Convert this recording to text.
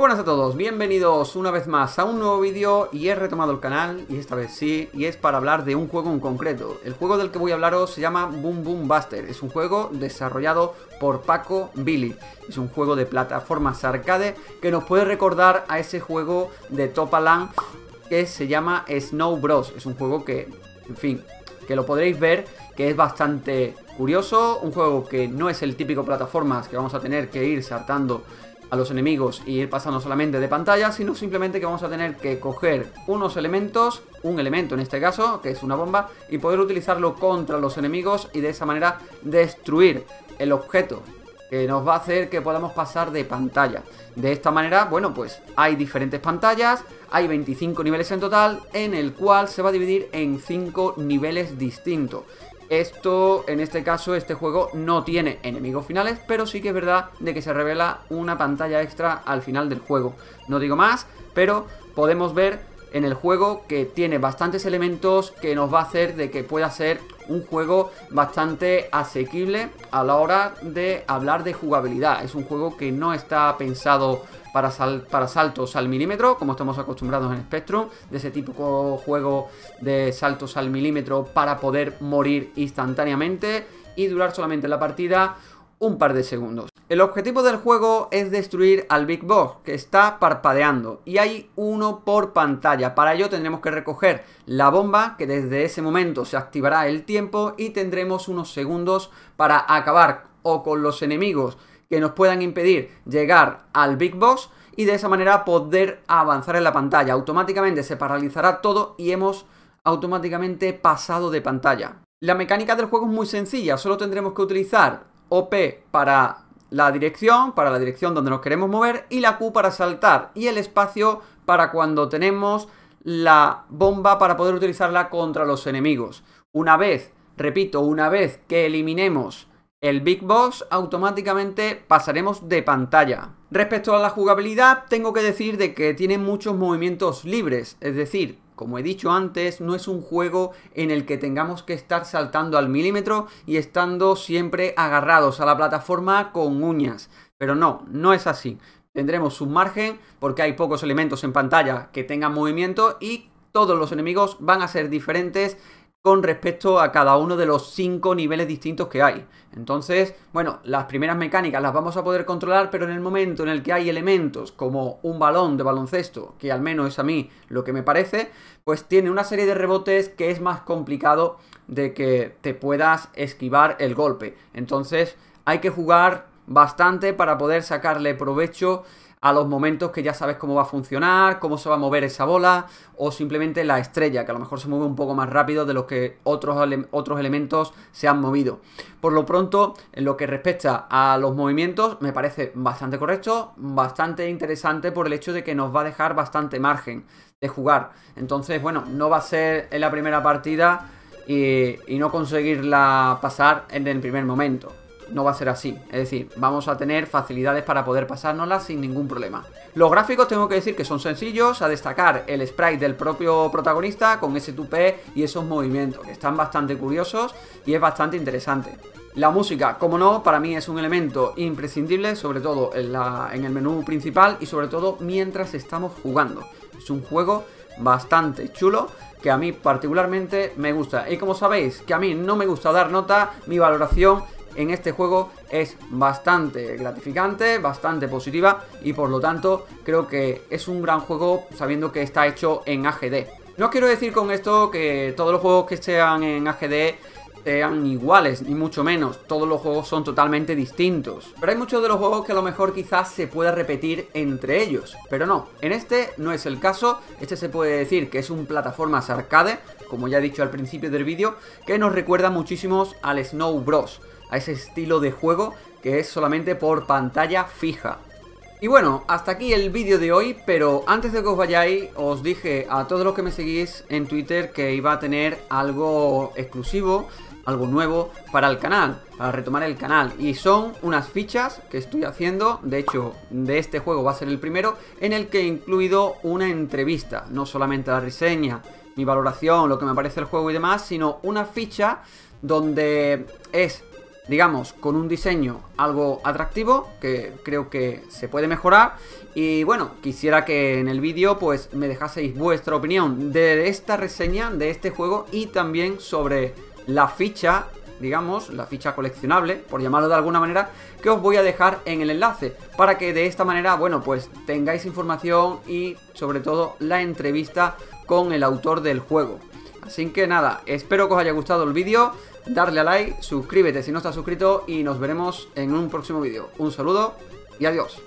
Buenas a todos, bienvenidos una vez más a un nuevo vídeo y he retomado el canal, y esta vez sí, y es para hablar de un juego en concreto. El juego del que voy a hablaros se llama Boom Boom Buster, es un juego desarrollado por Paco Billy. Es un juego de plataformas arcade que nos puede recordar a ese juego de Topaland que se llama Snow Bros. Es un juego que, en fin, que lo podréis ver, que es bastante curioso, un juego que no es el típico plataformas que vamos a tener que ir saltando a los enemigos y ir pasando solamente de pantalla, sino simplemente que vamos a tener que coger unos elementos, un elemento en este caso, que es una bomba, y poder utilizarlo contra los enemigos y de esa manera destruir el objeto que nos va a hacer que podamos pasar de pantalla. De esta manera, bueno, pues hay diferentes pantallas, hay 25 niveles en total, en el cual se va a dividir en 5 niveles distintos. Esto, en este caso, este juego no tiene enemigos finales, pero sí que es verdad de que se revela una pantalla extra al final del juego. No digo más, pero podemos ver en el juego que tiene bastantes elementos que nos va a hacer de que pueda ser un juego bastante asequible a la hora de hablar de jugabilidad. Es un juego que no está pensado para, para saltos al milímetro, como estamos acostumbrados en Spectrum, de ese típico juego de saltos al milímetro para poder morir instantáneamente y durar solamente la partida un par de segundos. El objetivo del juego es destruir al Big Boss, que está parpadeando, y hay uno por pantalla. Para ello tendremos que recoger la bomba, que desde ese momento se activará el tiempo, y tendremos unos segundos para acabar o con los enemigos que nos puedan impedir llegar al Big Boss, y de esa manera poder avanzar en la pantalla. Automáticamente se paralizará todo y hemos automáticamente pasado de pantalla. La mecánica del juego es muy sencilla, solo tendremos que utilizar OP para la dirección, para la dirección donde nos queremos mover, y la Q para saltar, y el espacio para cuando tenemos la bomba para poder utilizarla contra los enemigos. Una vez, repito, una vez que eliminemos el Big Boss, automáticamente pasaremos de pantalla. Respecto a la jugabilidad, tengo que decir de que tiene muchos movimientos libres, es decir, como he dicho antes, no es un juego en el que tengamos que estar saltando al milímetro y estando siempre agarrados a la plataforma con uñas. Pero no, no es así. Tendremos un margen porque hay pocos elementos en pantalla que tengan movimiento y todos los enemigos van a ser diferentes con respecto a cada uno de los cinco niveles distintos que hay. Entonces, bueno, las primeras mecánicas las vamos a poder controlar, pero en el momento en el que hay elementos como un balón de baloncesto, que al menos es a mí lo que me parece, pues tiene una serie de rebotes que es más complicado de que te puedas esquivar el golpe. Entonces, hay que jugar bastante para poder sacarle provecho a los momentos que ya sabes cómo va a funcionar, cómo se va a mover esa bola, o simplemente la estrella, que a lo mejor se mueve un poco más rápido de lo que otros, otros elementos se han movido. Por lo pronto, en lo que respecta a los movimientos, me parece bastante correcto, bastante interesante por el hecho de que nos va a dejar bastante margen de jugar. Entonces, bueno, no va a ser en la primera partida y, y no conseguirla pasar en el primer momento no va a ser así. Es decir, vamos a tener facilidades para poder pasárnoslas sin ningún problema. Los gráficos tengo que decir que son sencillos, a destacar el sprite del propio protagonista con ese tupé y esos movimientos, que están bastante curiosos y es bastante interesante. La música, como no, para mí es un elemento imprescindible, sobre todo en, en el menú principal y sobre todo mientras estamos jugando. Es un juego bastante chulo que a mí particularmente me gusta. Y como sabéis que a mí no me gusta dar nota, mi valoración en este juego es bastante gratificante, bastante positiva y por lo tanto creo que es un gran juego sabiendo que está hecho en AGD. No quiero decir con esto que todos los juegos que sean en AGD sean iguales, ni mucho menos. Todos los juegos son totalmente distintos. Pero hay muchos de los juegos que a lo mejor quizás se pueda repetir entre ellos. Pero no, en este no es el caso. Este se puede decir que es un plataformas arcade, como ya he dicho al principio del vídeo, que nos recuerda muchísimo al Snow Bros a ese estilo de juego que es solamente por pantalla fija. Y bueno, hasta aquí el vídeo de hoy, pero antes de que os vayáis, os dije a todos los que me seguís en Twitter que iba a tener algo exclusivo, algo nuevo para el canal, para retomar el canal. Y son unas fichas que estoy haciendo, de hecho, de este juego va a ser el primero, en el que he incluido una entrevista, no solamente la reseña, mi valoración, lo que me parece el juego y demás, sino una ficha donde es digamos, con un diseño algo atractivo, que creo que se puede mejorar. Y bueno, quisiera que en el vídeo pues me dejaseis vuestra opinión de esta reseña, de este juego y también sobre la ficha digamos, la ficha coleccionable, por llamarlo de alguna manera, que os voy a dejar en el enlace, para que de esta manera, bueno, pues tengáis información y sobre todo la entrevista con el autor del juego. Así que nada, espero que os haya gustado el vídeo, darle a like, suscríbete si no estás suscrito y nos veremos en un próximo vídeo. Un saludo y adiós.